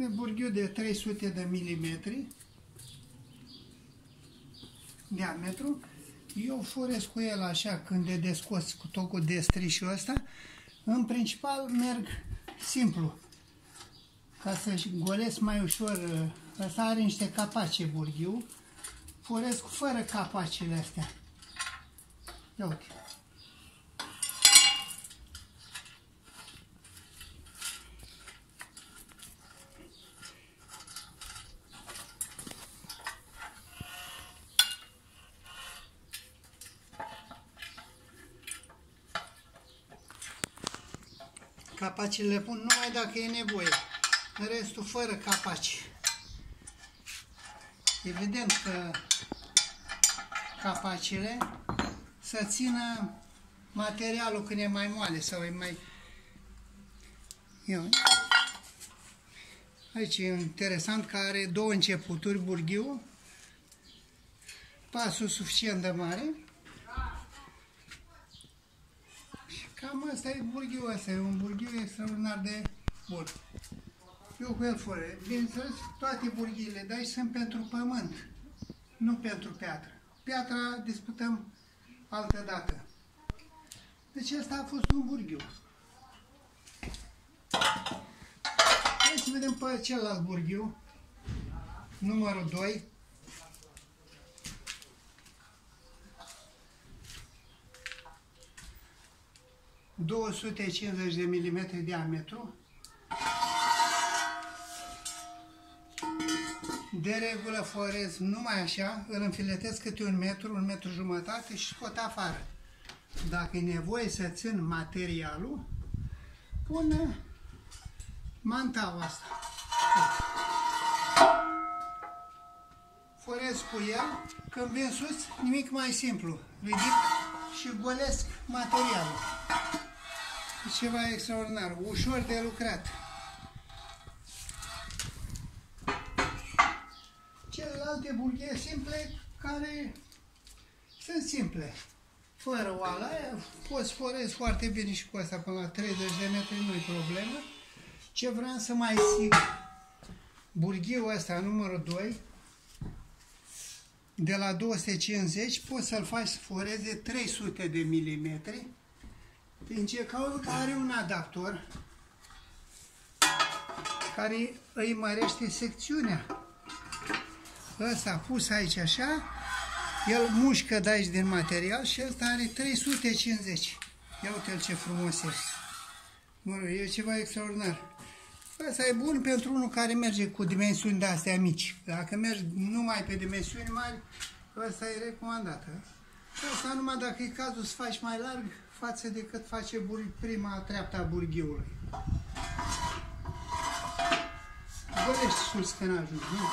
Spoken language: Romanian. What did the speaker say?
E burghiu de 300 de milimetri diametru. Eu forez cu el așa când e descos cu tot cu destrișul ăsta. În principal merg simplu. Ca să-și golesc mai ușor. Ăsta are niște capace burghiu. Forez fără capacele astea. Ia uite. Capacile le pun numai dacă e nevoie. Restul fără capaci. Evident că capacile să țină materialul când e mai moale sau e mai... Eu. Aici e interesant că are două începuturi burghiu, pasul suficient de mare, Cam asta e burghiul ăsta, e un burghiu extraordinar de bun. Eu cu el fără. Bineînțeles, toate burghiile de aici sunt pentru pământ, nu pentru piatră. Piatra disputăm altă dată. Deci asta a fost un burghiu. Hai să vedem pe celălalt burghiu, numărul 2. 250 de mm diametru. De regulă forez numai așa, îl înfiletez câte un metru, un metru jumătate și scot afară. Dacă e nevoie să țin materialul, pun mantaua asta. Forez cu el, când vin sus, nimic mai simplu. Ridic și golesc materialul. E ceva extraordinar, ușor de lucrat. Celelalte bulghe simple care sunt simple. Fără oala aia, poți forezi foarte bine și cu asta până la 30 de metri, nu-i problemă. Ce vreau să mai zic, burghiul ăsta, numărul 2, de la 250 poți să-l faci să foreze 300 de milimetri din ce cauză că are un adaptor care îi mărește secțiunea. Ăsta pus aici așa, el mușcă de aici din material și ăsta are 350. Ia uite ce frumos este. Mă rog, e ceva extraordinar. Ăsta e bun pentru unul care merge cu dimensiuni de astea mici. Dacă mergi numai pe dimensiuni mari, ăsta e recomandat. Ăsta numai dacă e cazul să faci mai larg, față de cât face prima treaptă a burghiului. Golești sus când ajungi, nu?